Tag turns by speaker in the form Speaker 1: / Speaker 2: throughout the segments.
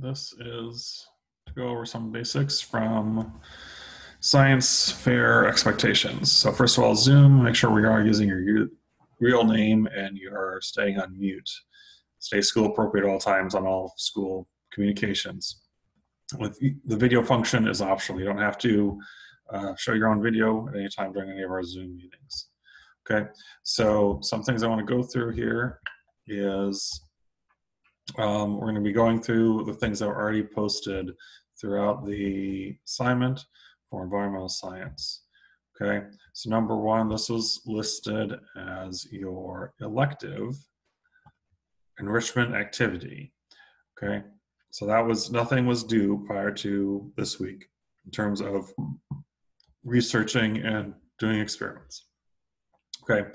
Speaker 1: this is to go over some basics from science fair expectations. So first of all, Zoom, make sure we are using your real name and you're staying on mute. Stay school appropriate at all times on all school communications. With the video function is optional. You don't have to uh, show your own video at any time during any of our Zoom meetings. Okay, so some things I want to go through here is um, we're going to be going through the things that were already posted throughout the assignment for environmental science. Okay, so number one, this was listed as your elective enrichment activity. Okay, so that was nothing was due prior to this week in terms of researching and doing experiments. Okay,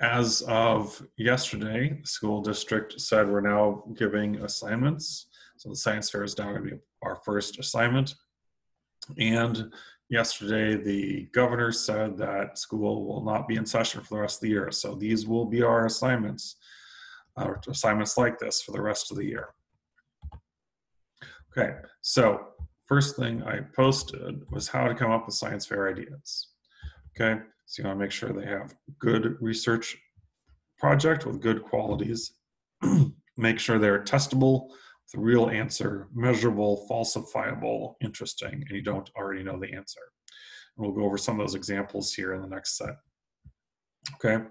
Speaker 1: as of yesterday, the school district said we're now giving assignments. So the science fair is now going to be our first assignment. And yesterday, the governor said that school will not be in session for the rest of the year. So these will be our assignments, assignments like this for the rest of the year. Okay, so first thing I posted was how to come up with science fair ideas. Okay, so you want to make sure they have good research project with good qualities. make sure they're testable, the real answer, measurable, falsifiable, interesting, and you don't already know the answer. And we'll go over some of those examples here in the next set. Okay.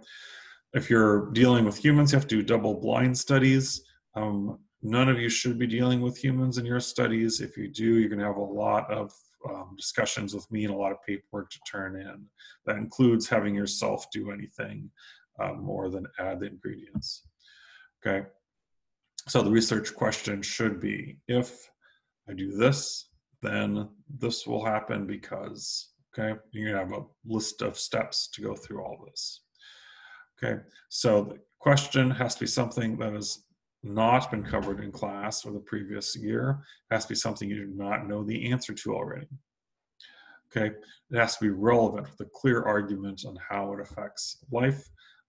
Speaker 1: If you're dealing with humans, you have to do double blind studies. Um, none of you should be dealing with humans in your studies. If you do, you're going to have a lot of um, discussions with me and a lot of paperwork to turn in. That includes having yourself do anything uh, more than add the ingredients. Okay, so the research question should be if I do this, then this will happen because, okay, gonna have a list of steps to go through all this. Okay, so the question has to be something that has not been covered in class or the previous year. It has to be something you do not know the answer to already. Okay, it has to be relevant with a clear argument on how it affects life.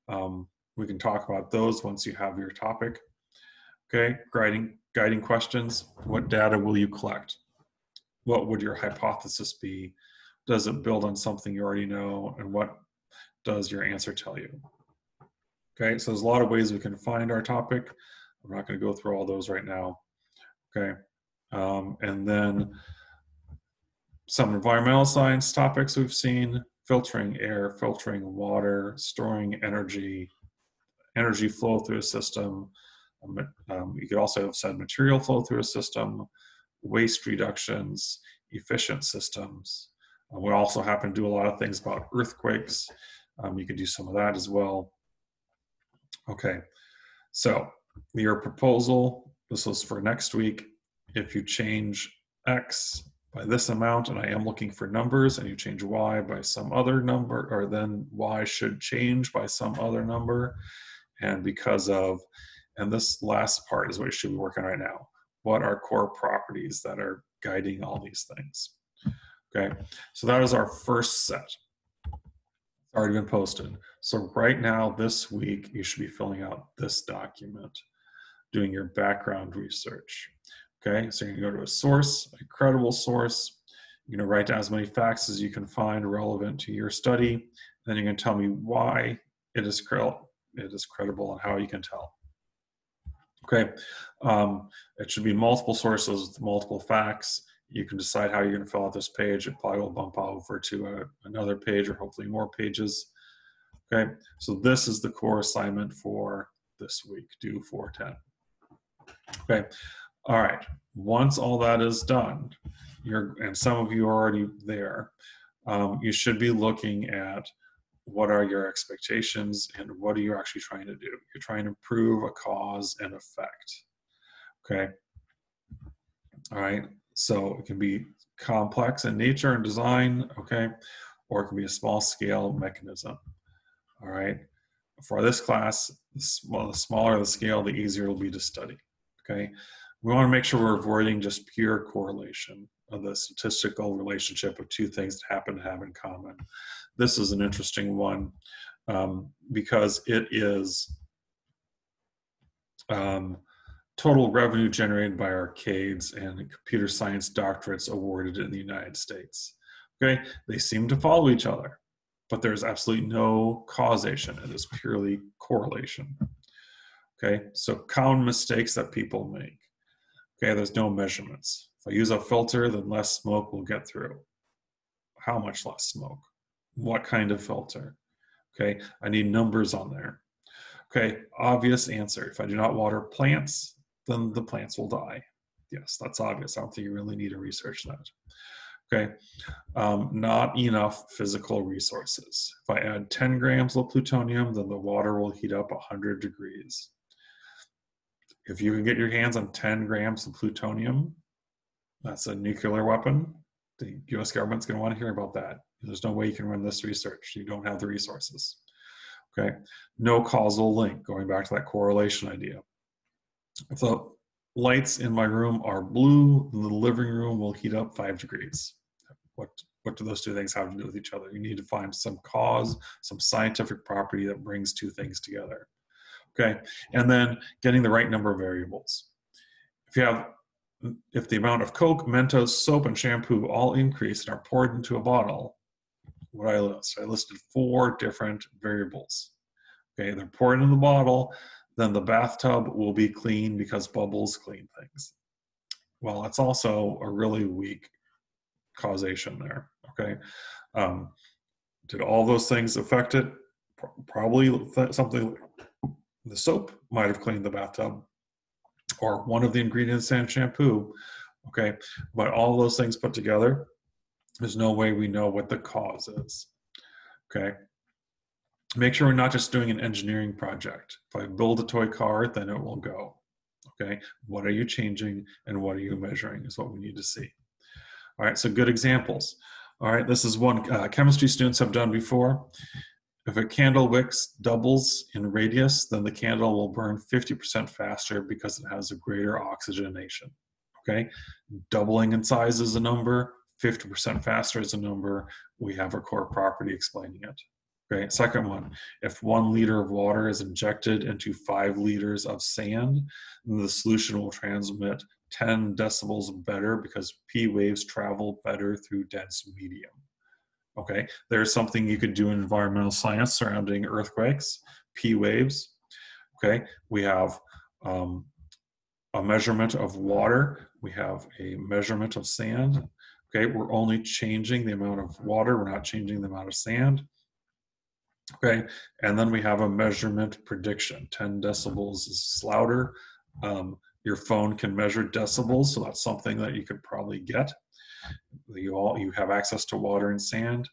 Speaker 1: Um, we can talk about those once you have your topic. Okay, guiding guiding questions. What data will you collect? What would your hypothesis be? Does it build on something you already know? And what does your answer tell you? Okay, so there's a lot of ways we can find our topic. I'm not going to go through all those right now. Okay. Um, and then some environmental science topics we've seen filtering air, filtering water, storing energy, energy flow through a system. Um, um you could also have said material flow through a system, waste reductions, efficient systems. Uh, we also happen to do a lot of things about earthquakes. Um, you could do some of that as well. Okay, so your proposal, this was for next week, if you change X by this amount, and I am looking for numbers, and you change Y by some other number, or then Y should change by some other number, and because of, and this last part is what you should be working on right now. What are core properties that are guiding all these things? Okay, so that is our first set. It's already been posted. So right now, this week, you should be filling out this document, doing your background research. Okay, so you're gonna go to a source, a credible source. You're gonna write down as many facts as you can find relevant to your study. Then you're gonna tell me why it is credible, it is credible and how you can tell. Okay, um, it should be multiple sources multiple facts. You can decide how you're going to fill out this page. It probably will bump over to a, another page or hopefully more pages. Okay, so this is the core assignment for this week, due 410. Okay, all right. Once all that is done, you're and some of you are already there. Um, you should be looking at what are your expectations and what are you actually trying to do. You're trying to prove a cause and effect. Okay. All right. So it can be complex in nature and design. Okay, or it can be a small scale mechanism. All right. For this class, well, the smaller the scale, the easier it'll be to study. Okay. We want to make sure we're avoiding just pure correlation of the statistical relationship of two things that happen to have in common. This is an interesting one um, because it is um, total revenue generated by arcades and computer science doctorates awarded in the United States. Okay, they seem to follow each other, but there's absolutely no causation. It is purely correlation. Okay, so common mistakes that people make. Okay, there's no measurements. If I use a filter, then less smoke will get through. How much less smoke? What kind of filter? Okay, I need numbers on there. Okay, obvious answer. If I do not water plants, then the plants will die. Yes, that's obvious. I don't think you really need to research that. Okay, um, not enough physical resources. If I add 10 grams of plutonium, then the water will heat up 100 degrees. If you can get your hands on 10 grams of plutonium, that's a nuclear weapon. The US government's going to want to hear about that. There's no way you can run this research. You don't have the resources. Okay, no causal link, going back to that correlation idea. The lights in my room are blue, the living room will heat up five degrees. What, what do those two things have to do with each other? You need to find some cause, some scientific property that brings two things together. Okay, and then getting the right number of variables. If you have if the amount of Coke, Mentos, soap, and shampoo all increase and are poured into a bottle, what I list? I listed four different variables. Okay, they're poured in the bottle, then the bathtub will be clean because bubbles clean things. Well, it's also a really weak causation there. Okay, um, did all those things affect it? Probably something. The soap might have cleaned the bathtub, or one of the ingredients in shampoo. Okay, but all those things put together, there's no way we know what the cause is. Okay. Make sure we're not just doing an engineering project. If I build a toy car, then it will go. Okay. What are you changing and what are you measuring is what we need to see. All right. So good examples. All right. This is one uh, chemistry students have done before. If a candle wicks doubles in radius, then the candle will burn 50% faster because it has a greater oxygenation. Okay, doubling in size is a number, 50% faster is a number, we have a core property explaining it. Okay, second one, if one liter of water is injected into five liters of sand, then the solution will transmit 10 decibels better because P waves travel better through dense medium. Okay, there's something you could do in environmental science surrounding earthquakes, P waves. Okay, we have um, a measurement of water, we have a measurement of sand. Okay, we're only changing the amount of water, we're not changing the amount of sand. Okay, and then we have a measurement prediction. 10 decibels is louder. Um, your phone can measure decibels, so that's something that you could probably get. You all you have access to water and sand.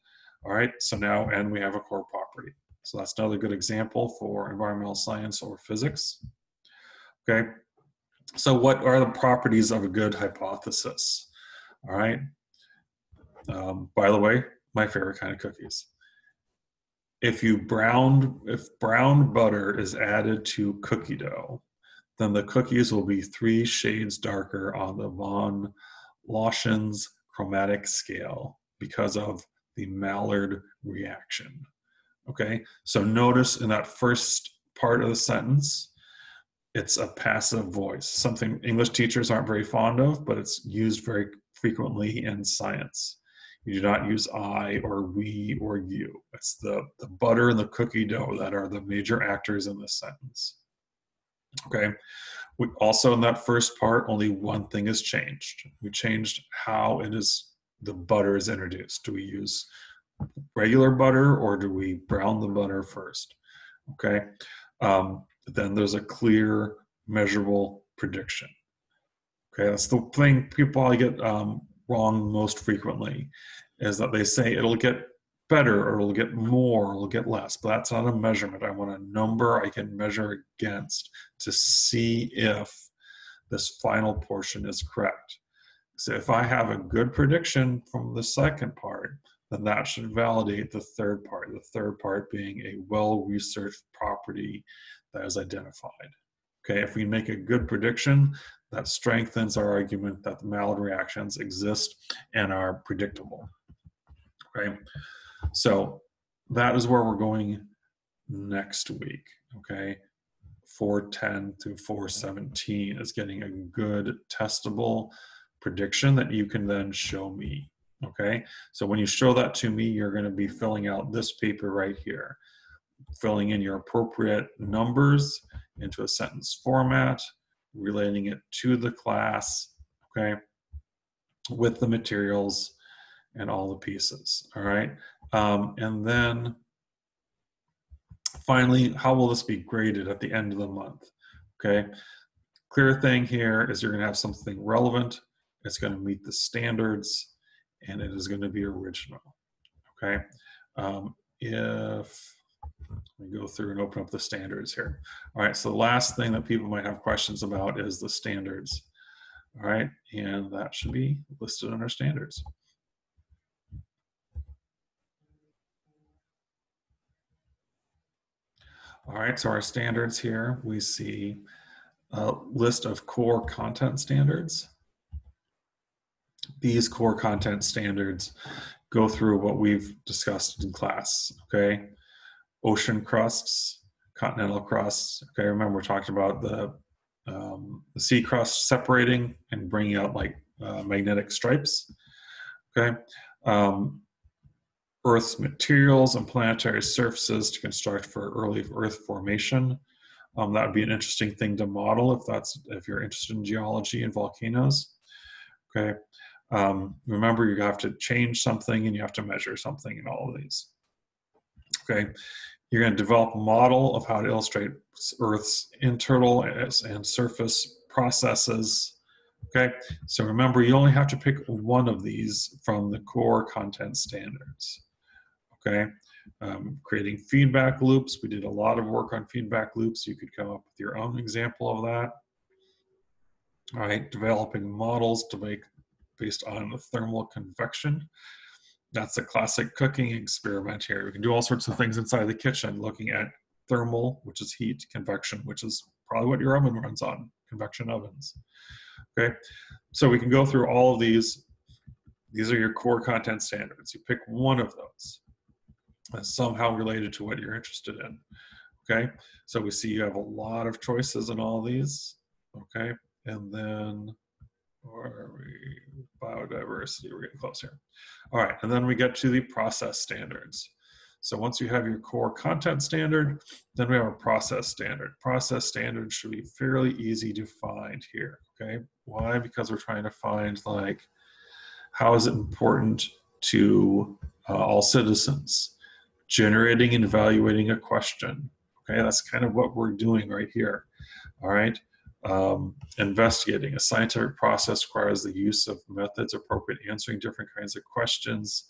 Speaker 1: All right so now and we have a core property. So that's another good example for environmental science or physics. Okay so what are the properties of a good hypothesis? All right um, by the way my favorite kind of cookies if you brown if brown butter is added to cookie dough then the cookies will be three shades darker on the von Luschan's chromatic scale because of the Maillard reaction. Okay, so notice in that first part of the sentence, it's a passive voice, something English teachers aren't very fond of, but it's used very frequently in science. You do not use I or we or you. It's the, the butter and the cookie dough that are the major actors in this sentence. Okay, we also in that first part, only one thing has changed. We changed how it is the butter is introduced. Do we use regular butter or do we brown the butter first? Okay. Um, then there's a clear, measurable prediction. Okay, that's the thing people probably get um, wrong most frequently is that they say it'll get better or it'll get more or it'll get less but that's not a measurement i want a number i can measure against to see if this final portion is correct. So if i have a good prediction from the second part then that should validate the third part the third part being a well researched property that is identified okay if we make a good prediction that strengthens our argument that the Maillard reactions exist and are predictable okay so that is where we're going next week. Okay. 410 through 417 is getting a good testable prediction that you can then show me. Okay, so when you show that to me, you're going to be filling out this paper right here, filling in your appropriate numbers into a sentence format, relating it to the class, okay, with the materials and all the pieces. All right, um, and then finally, how will this be graded at the end of the month? Okay, clear thing here is you're going to have something relevant. It's going to meet the standards and it is going to be original. Okay. Um, if let me go through and open up the standards here. All right. So the last thing that people might have questions about is the standards. All right. And that should be listed under standards. All right, so our standards here, we see a list of core content standards. These core content standards go through what we've discussed in class, okay? Ocean crusts, continental crusts, okay? Remember we're talking about the, um, the sea crust separating and bringing out like uh, magnetic stripes, okay? Um, Earth's materials and planetary surfaces to construct for early Earth formation. Um, that would be an interesting thing to model if that's if you're interested in geology and volcanoes. Okay. Um, remember, you have to change something and you have to measure something in all of these. Okay. You're going to develop a model of how to illustrate Earth's internal and surface processes. Okay. So remember, you only have to pick one of these from the core content standards okay? Um, creating feedback loops. We did a lot of work on feedback loops. You could come up with your own example of that. All right, developing models to make based on the thermal convection. That's a classic cooking experiment here. We can do all sorts of things inside the kitchen looking at thermal, which is heat, convection, which is probably what your oven runs on, convection ovens. Okay, so we can go through all of these. These are your core content standards. You pick one of those that's somehow related to what you're interested in. Okay, so we see you have a lot of choices in all these. Okay, and then where are we? Biodiversity, we're getting close here. All right, and then we get to the process standards. So once you have your core content standard, then we have a process standard. Process standard should be fairly easy to find here, okay? Why? Because we're trying to find like, how is it important to uh, all citizens? generating and evaluating a question. Okay, that's kind of what we're doing right here. All right. Um, investigating a scientific process requires the use of methods appropriate answering different kinds of questions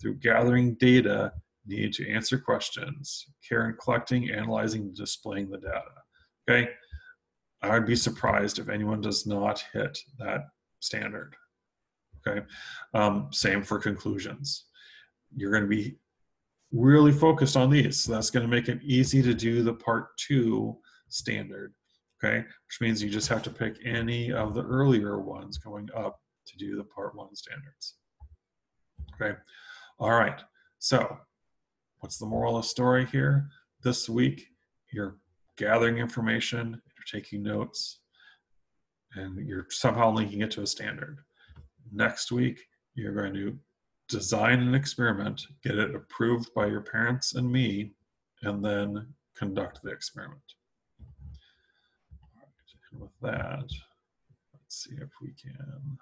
Speaker 1: through gathering data needed to answer questions, care in collecting, analyzing, and displaying the data. Okay, I would be surprised if anyone does not hit that standard. Okay, um, same for conclusions. You're going to be really focused on these. So that's going to make it easy to do the part two standard, okay? Which means you just have to pick any of the earlier ones going up to do the part one standards. Okay, all right. So what's the moral of the story here? This week, you're gathering information, you're taking notes, and you're somehow linking it to a standard. Next week, you're going to design an experiment, get it approved by your parents and me, and then conduct the experiment. With that, let's see if we can